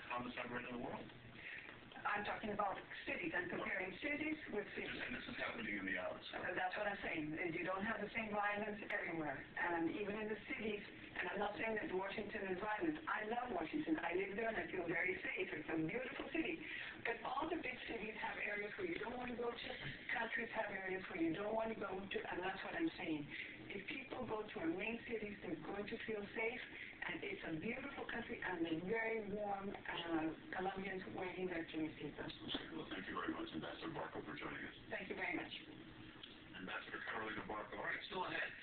highest homicide rate in the world. I'm talking about cities. I'm comparing cities with cities. And this is happening in the islands. Uh, That's what I'm saying. You don't have the same violence everywhere. And even in the cities, and I'm not saying that Washington is violent. I love Washington. I live there and I feel very safe. It's a beautiful city. But all the big cities have areas where you don't want to go to. Countries have areas where you don't want to go to. And that's what I'm saying. If people go to our main cities, they're going to feel safe. And it's a beautiful country and they're very warm uh, Colombians waiting there to receive them. Well, thank you very much, Ambassador Barco, for joining us. Thank you very much. Ambassador Carolina Barco. All right, still ahead.